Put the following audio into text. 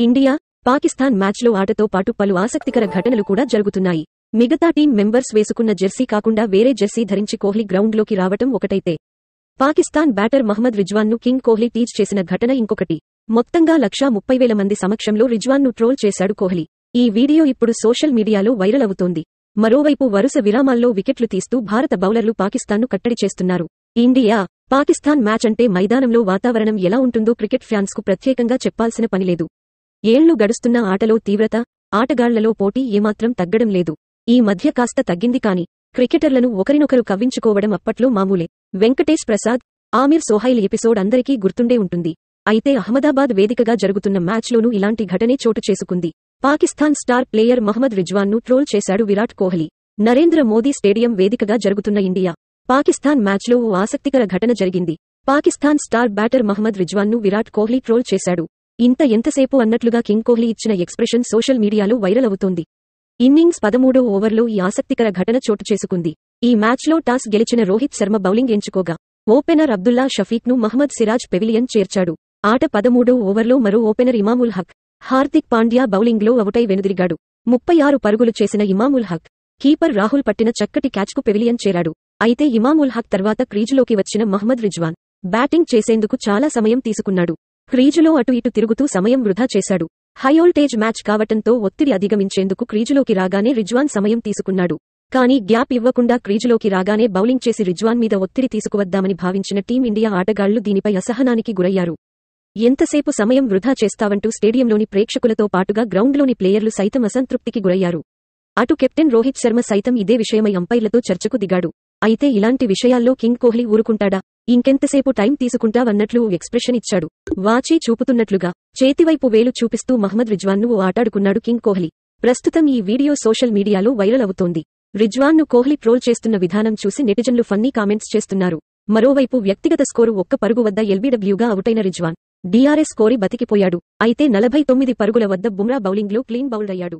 India Pakistan మ్యాచ్లో ఆటతో పాటు పలు ఆసక్తికర ఘటనలు కూడా జరుగుతున్నాయి. మిగతా టీం మెంబర్స్ వేసుకున్న జెర్సీ కాకుండా వేరే జెర్సీ ధరించి కోహ్లీ గ్రౌండ్లోకి రావటం ఒకటైతే. పాకిస్తాన్ బ్యాటర్ మహ్మద్ రిజ్వాన్ను కింగ్ కోహ్లీ టీజ్ చేసిన ఘటన ఇంకొకటి. మొత్తంగా లక్షా ముప్పై వేల మంది సమక్షంలో రిజ్వాన్ను ట్రోల్ చేశాడు కోహ్లీ. ఈ వీడియో ఇప్పుడు సోషల్ మీడియాలో వైరల్ అవుతోంది. మరోవైపు వరుస విరామాల్లో వికెట్లు తీస్తూ భారత బౌలర్లు పాకిస్తాన్ను కట్టడి చేస్తున్నారు. ఇండియా పాకిస్తాన్ మ్యాచ్ అంటే మైదానంలో వాతావరణం ఎలా ఉంటుందో క్రికెట్ ఫ్యాన్స్కు ప్రత్యేకంగా చెప్పాల్సిన పనిలేదు ఏళ్ళు గడుస్తున్న ఆటలో తీవ్రత ఆటగాళ్ళలో పోటీ ఏమాత్రం తగ్గడం లేదు. ఈ మధ్య కాస్త తగ్గింది కాని క్రికెటర్లను ఒకరినొకరు కవ్వించుకోవడం అప్పట్లో మామూలే. వెంకటేష్ ప్రసాద్ ఆమిర్ సోహైల్ ఎపిసోడ్ అందరికీ గుర్తుండే ఉంటుంది. అయితే అహ్మదాబాద్ వేదికగా జరుగుతున్న మ్యాచ్లోనూ ఇలాంటి ఘటనే చోటు చేసుకుంది. పాకిస్తాన్ స్టార్ ప్లేయర్ మహ్మద్ రిజ్వాన్ను ట్రోల్ చేశాడు విరాట్ కోహ్లీ. నరేంద్ర మోదీ స్టేడియం వేదికగా జరుగుతున్న ఇండియా పాకిస్తాన్ మ్యాచ్లో ఓ ఆసక్తికర ఘటన జరిగింది. పాకిస్తాన్ స్టార్ బ్యాటర్ మహ్మద్ రిజ్వాన్ను విరాట్ కోహ్లీ ట్రోల్ చేశాడు. ఇంత ఎంతసేపు అన్నట్లుగా కింగ్ కోహ్లీ ఇచ్చిన ఎక్స్ప్రెషన్ సోషల్ మీడియాలో వైరల్ అవుతోంది. ఇన్నింగ్స్ పదమూడో ఓవర్లో ఈ ఆసక్తికర ఘటన చోటు చేసుకుంది. ఈ మ్యాచ్లో టాస్ గెలిచిన రోహిత్ శర్మ బౌలింగ్ ఎంచుకోగా ఓపెనర్ అబ్దుల్లా షఫీక్ను మహ్మద్ సిరాజ్ పెవిలియన్ చేర్చాడు. ఆట పదమూడో ఓవర్లో మరో ఓపెనర్ ఇమాముల్ హక్ హార్దిక్ పాండ్యా బౌలింగ్లో అవుటై వెనుదిరిగాడు. ముప్పై ఆరు పరుగులు చేసిన ఇమాముల్ హక్ కీపర్ రాహుల్ పట్టిన చక్కటి క్యాచ్కు పెవిలియన్ చేరాడు. అయితే ఇమాముల్ హక్ తర్వాత క్రీజులోకి వచ్చిన మహ్మద్ రిజ్వాన్ బ్యాటింగ్ చేసేందుకు చాలా సమయం తీసుకున్నాడు. క్రీజులో అటు ఇటు తిరుగుతూ సమయం వృధా చేశాడు. హైవోల్టేజ్ మ్యాచ్ కావటంతో ఒత్తిడి అధిగమించేందుకు క్రీజులోకి రాగానే రిజ్వాన్ సమయం తీసుకున్నాడు. కానీ గ్యాప్ ఇవ్వకుండా క్రీజులోకి రాగానే బౌలింగ్ చేసి రిజ్వాన్ మీద ఒత్తిడి తీసుకువద్దామని భావించిన టీమిండియా ఆటగాళ్ళు దీనిపై అసహనానికి గురయ్యారు. ఎంతసేపు సమయం వృధా చేస్తావంటూ స్టేడియంలోని ప్రేక్షకులతో పాటుగా గ్రౌండ్లోని ప్లేయర్లు సైతం అసంతృప్తికి గురయ్యారు. అటు కెప్టెన్ రోహిత్ శర్మ సైతం ఇదే విషయమై అంపైర్లతో చర్చకు దిగాడు. అయితే ఇలాంటి విషయాల్లో కింగ్ కోహ్లీ ఊరుకుంటాడా? ఇంకెంతసేపు టైం తీసుకుంటావన్నట్లు వన్నట్లు ఎక్స్ప్రెషన్ ఇచ్చాడు. వాచీ చూపుతున్నట్లుగా చేతివైపు వేలు చూపిస్తూ మహ్మద్ రిజ్వాన్ను ఓ ఆటాడుకున్నాడు కింగ్ కోహ్లీ. ప్రస్తుతం ఈ వీడియో సోషల్ మీడియాలో వైరల్ అవుతోంది. రిజ్వాన్ను కోహ్లీ ట్రోల్ చేస్తున్న విధానం చూసి నెటిజన్లు ఫన్నీ కామెంట్స్ చేస్తున్నారు. మరోవైపు వ్యక్తిగత స్కోరు ఒక్క పరుగు వద్ద ఎల్బీడబ్ల్యూగా అవుటైన రిజ్వాన్. డిఆర్ఎస్ కోరి బతికిపోయాడు. అయితే నలభై తొమ్మిది పరుగుల వద్ద బుమ్రా బౌలింగ్లో క్లీన్ బౌల్డ్ అయ్యాడు.